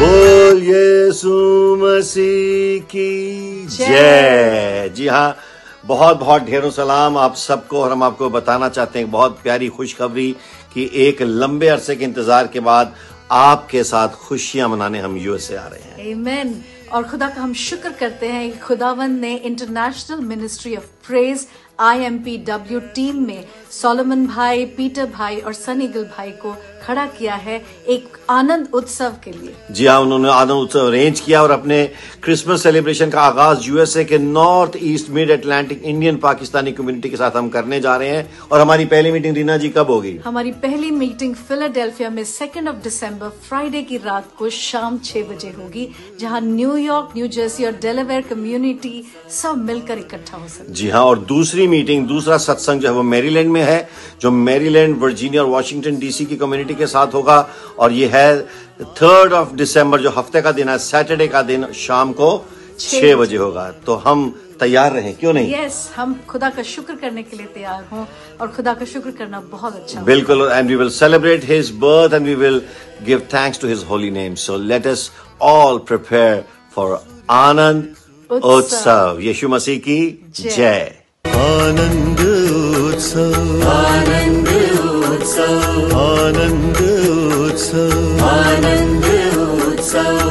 यीशु मसीह की जय जी हाँ बहुत बहुत ढेरों सलाम आप सबको और हम आपको बताना चाहते हैं बहुत प्यारी खुशखबरी कि एक लंबे अरसे के इंतज़ार के बाद आपके साथ खुशियाँ मनाने हम यूएसए आ रहे हैं Amen. और खुदा का हम शुक्र करते हैं कि खुदावंद ने international ministry of praise IMPW team में सोलोमन भाई पीटर भाई और सनी गिल भाई को खड़ा किया है एक आनंद उत्सव के लिए। जी हाँ उन्होंने आनंद उत्सव अरेंज किया और अपने क्रिसमस सेलिब्रेशन का आगाज़ यूएसए के north east mid Atlantic Indian Pakistani community के साथ हम करने जा रहे हैं। और हमारी पहली मीटिंग रीना जी कब होगी? हमारी पहली मीटिंग फिलाडेल्फिया में सेकेंड ऑफ़ दिसंबर फ्राइडे की रात को शाम छह बजे होगी जहाँ न्यूयॉर्क न्यू जर्सी और डेलावेयर कम्युनिटी सब मिलकर इकट्ठा हो सकते जी हाँ और दूसरी मीटिंग दूसरा सत्संग जो है वो मैरीलैंड में है जो मेरीलैंड वर्जीनिया और वॉशिंगटन डीसी की कम्युनिटी के साथ होगा और ये है थर्ड ऑफ़ दिसंबर जो हफ़्ते का दिन है सैटरडे का दिन शाम को छह बजे। होगा। तो हम तैयार रहें क्यों नहीं? यस हम खुदा का शुक्र करने के लिए तैयार हों और खुदा का शुक्र करना बहुत अच्छा बिल्कुल and we will celebrate his birth and we will give thanks to his holy name so let us all prepare for Anand Utsav. Yeshu Masih की जय। जय आनंद उत्सव आनंद उत्सव आनन्द उत्सव आनन्द उत्सव